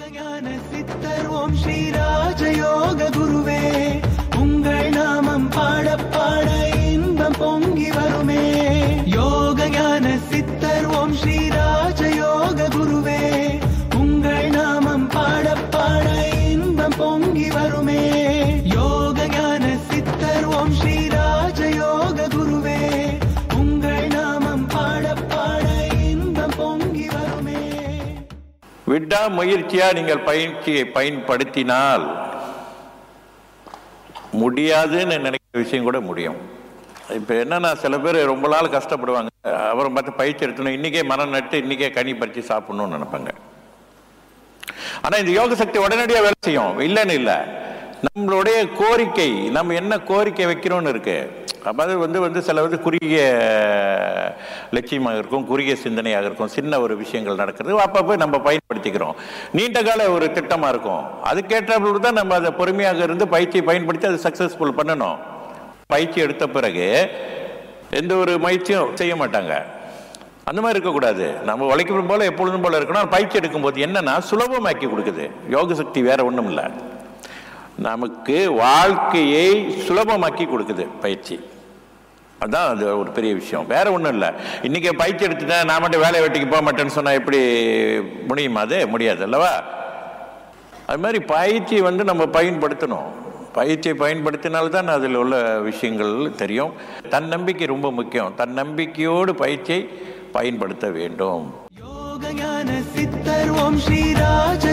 யோகஞான சித்தர் ஓம் ஸ்ரீ ராஜயோக குருவே. உங்கள் நாமம் பாட பாட இன்பம் பொங்கி வருமே. யோகஞான சித்தர் ஓம் ஸ்ரீ விடா முயற்சியாக நீங்கள் பயிற்சியை பயன்படுத்தினால் முடியாதுன்னு நினைக்கிற விஷயம் கூட முடியும். இப்போ என்னன்னா சில பேர் ரொம்ப நாள் கஷ்டப்படுவாங்க. அப்புறம் பார்த்து பயிற்சி எடுக்கணும் இன்றைக்கே மரம் நட்டு இன்றைக்கே கனி பறித்து சாப்பிட்ணுன்னு நினைப்பாங்க. ஆனால் இந்த யோக சக்தி உடனடியாக வேலை செய்யும். இல்லைன்னு இல்லை. நம்மளுடைய கோரிக்கை நம்ம என்ன கோரிக்கை வைக்கிறோம்னு இருக்குது அது வந்து வந்து சில வந்து குறுகிய லட்சியமாக இருக்கும் குறுகிய சிந்தனையாக இருக்கும் சின்ன ஒரு விஷயங்கள் நடக்கிறது. அப்பப்போ நம்ம பயன்படுத்திக்கிறோம். நீண்ட கால ஒரு திட்டமாக இருக்கும் அதுக்கேற்றபோது தான் நம்ம அதை பொறுமையாக இருந்து பயிற்சியை பயன்படுத்தி அதை சக்ஸஸ்ஃபுல் பண்ணணும். பயிற்சி எடுத்த பிறகு எந்த ஒரு முயற்சியும் செய்ய மாட்டாங்க. அந்த மாதிரி இருக்கக்கூடாது. நம்ம உழைக்கும் போல எப்பொழுதும் போல இருக்கணும். பயிற்சி எடுக்கும்போது என்னன்னா சுலபமாக்கி கொடுக்குது. யோக சக்தி வேற ஒன்றும் இல்லை நமக்கு வாழ்க்கையை சுலபமாக்கி கொடுக்குது பயிற்சி. அதுதான் அது ஒரு பெரிய விஷயம். வேற ஒன்றும் இல்லை. இன்னைக்கு பயிற்சி எடுத்துட்டேன் நான் மட்டும் வேலை வெட்டிக்கு போக மாட்டேன்னு சொன்னால் எப்படி முடியுமா அது? முடியாது அல்லவா? அது மாதிரி பயிற்சி வந்து நம்ம பயன்படுத்தணும். பயிற்சியை பயன்படுத்தினால்தான் அதில் உள்ள விஷயங்கள் தெரியும். தன் நம்பிக்கை ரொம்ப முக்கியம். தன் நம்பிக்கையோடு பயிற்சியை பயன்படுத்த வேண்டும். யோகஞான சித்தர் ஓம் ஸ்ரீ ராஜ